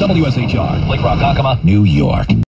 WSHR, Lake Rock, Acoma, New York.